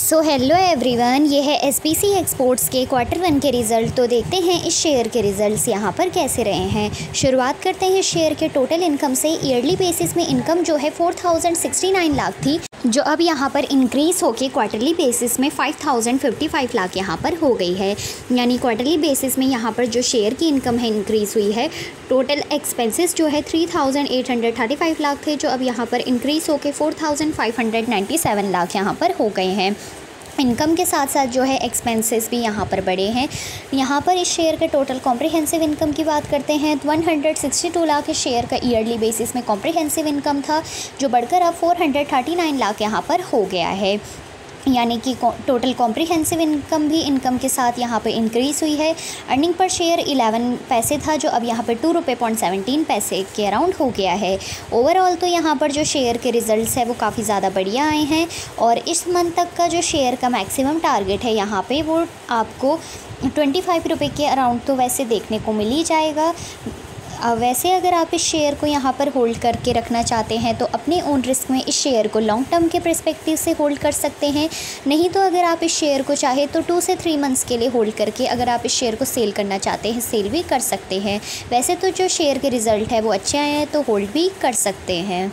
So hello everyone ये है S P C exports के क्वार्टर वन के रिज़ल्ट तो देखते हैं इस शेयर के रिज़ल्ट्स यहाँ पर कैसे रहे हैं। शुरुआत करते हैं शेयर के टोटल इनकम से. ईयरली बेसिस में इनकम जो है four thousand sixty nine lakh थी। जो अब यहाँ पर इंक्रीज़ होके क्वार्टरली बेसिस में five thousand fifty five lakh यहाँ पर हो गई है। यानी क्वार्टरली बेसिस में यहाँ पर जो शेयर की इनकम है इंक्रीज़ हुई है टोटल एक्सपेंसेस जो है three thousand eight hundred thirty five lakh थे, जो अब यहाँ पर इंक्रीज़ होके four thousand five hundred ninety seven lakh यहाँ पर हो गए हैं। इनकम के साथ साथ जो है एक्सपेंसेस भी यहाँ पर बढ़े हैं। यहाँ पर इस शेयर के टोटल कॉम्प्रिहेंसिव इनकम की बात करते हैं। तो 162 लाख इस शेयर का ईयरली बेसिस में कॉम्प्रिहेंसिव इनकम था, जो बढ़कर अब 439 लाख यहाँ पर हो गया है। यानी कि टोटल कॉम्प्रिहेंसिव इनकम भी इनकम के साथ यहाँ पे इंक्रीज़ हुई है। अर्निंग पर शेयर 11 पैसे था, जो अब यहाँ पर टू रुपये पॉइंट सेवनटीन पैसे के अराउंड हो गया है। ओवरऑल तो यहाँ पर जो शेयर के रिज़ल्ट्स है, वो काफ़ी ज़्यादा बढ़िया आए हैं और इस मंथ तक का जो शेयर का मैक्सिमम टारगेट है यहाँ पे, वो आपको ट्वेंटी फाइव रुपये के अराउंड तो वैसे देखने को मिल ही जाएगा। वैसे अगर आप इस शेयर को यहाँ पर होल्ड करके रखना चाहते हैं तो अपने ओन रिस्क में इस शेयर को लॉन्ग टर्म के प्रस्पेक्टिव से होल्ड कर सकते हैं। नहीं तो अगर आप इस शेयर को चाहे तो टू से थ्री मंथ्स के लिए होल्ड करके अगर आप इस शेयर को सेल करना चाहते हैं सेल भी कर सकते हैं। वैसे तो जो शेयर के रिज़ल्ट है, वो अच्छे आए हैं तो होल्ड भी कर सकते हैं।